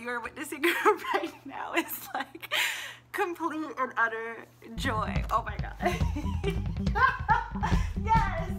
you're witnessing right now is like complete and utter joy. Oh my god. yes!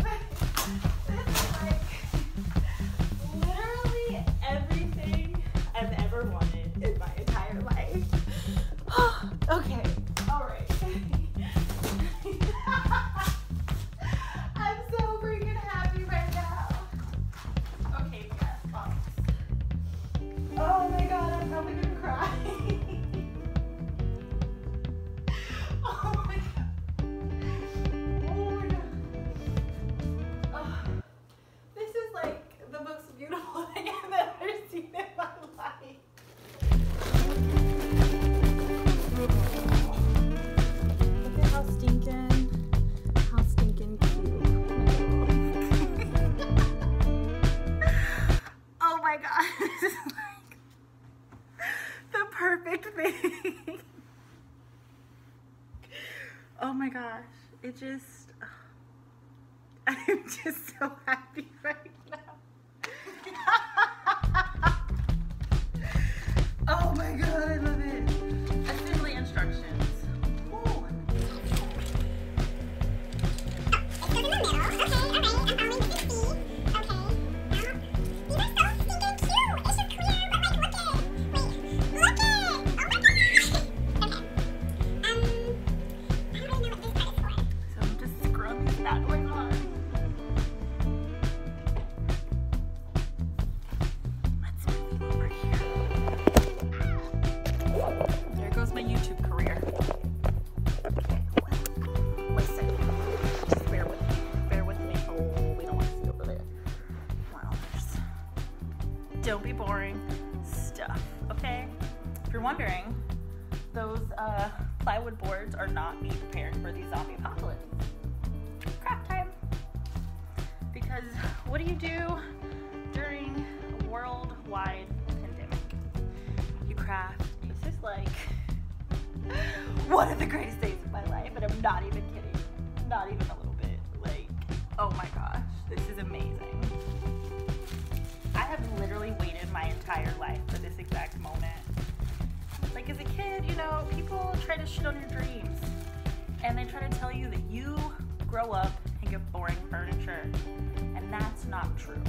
Thing. oh my gosh, it just, I'm just so happy right you're wondering, those uh, plywood boards are not me preparing for the zombie apocalypse. Craft time. Because what do you do during a worldwide pandemic? You craft. This is like one of the greatest days of my life, and I'm not even kidding. Not even a little bit. Like, oh my gosh, this is amazing. I have literally waited my entire life for this exact moment. Like as a kid, you know, people try to shit on your dreams. And they try to tell you that you grow up and get boring furniture. And that's not true.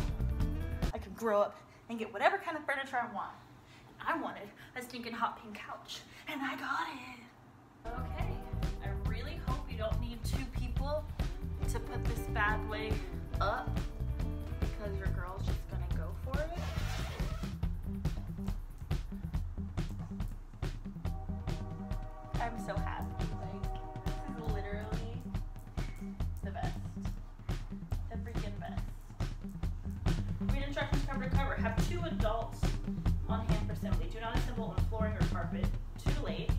I could grow up and get whatever kind of furniture I want. I wanted a stinking hot pink couch. And I got it. Okay. I really hope you don't need two people to put this bad boy up because your girl's just gonna go for it. I'm so happy. Like, this is literally the best. The freaking best. Read instructions cover to cover. Have two adults on hand for assembly. Do not assemble on flooring or carpet. Too late.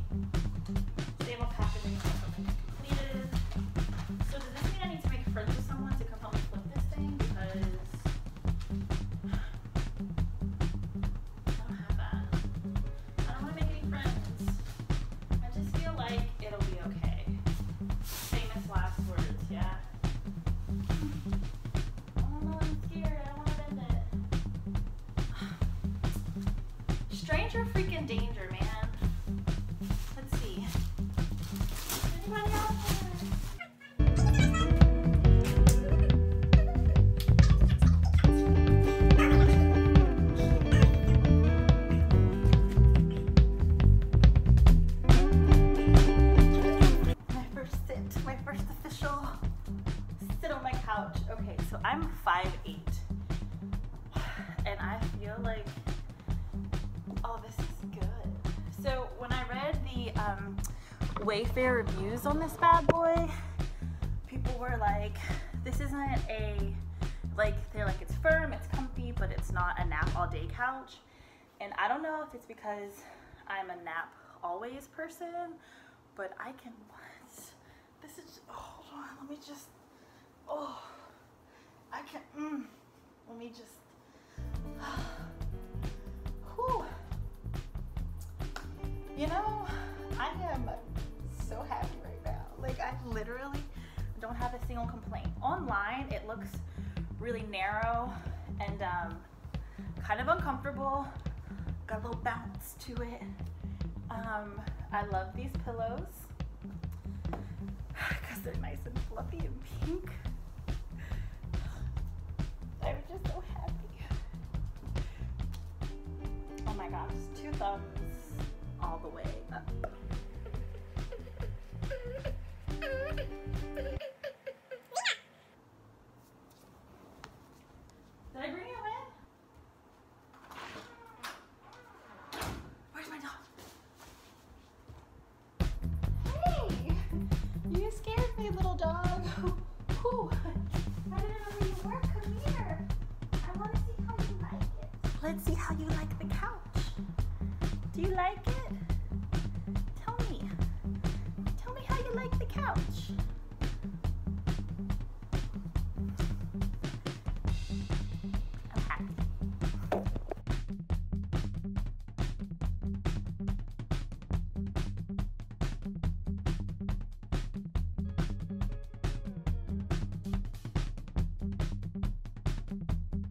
Freaking danger, man. The um, Wayfair reviews on this bad boy, people were like, this isn't a like they're like it's firm, it's comfy, but it's not a nap all day couch. And I don't know if it's because I'm a nap always person, but I can what? This is hold on, let me just oh I can mm, let me just I am so happy right now. Like I literally don't have a single complaint. Online it looks really narrow and um, kind of uncomfortable. got a little bounce to it. Um, I love these pillows because they're nice and fluffy and pink. I'm just so happy. Oh my gosh, two thumbs the way up. Did I bring you in? Where's my dog? Hey! You scared me, little dog. Ooh, I didn't know you were. Come here. I want to see how you like it. Let's see how you like the couch. Do you like couch.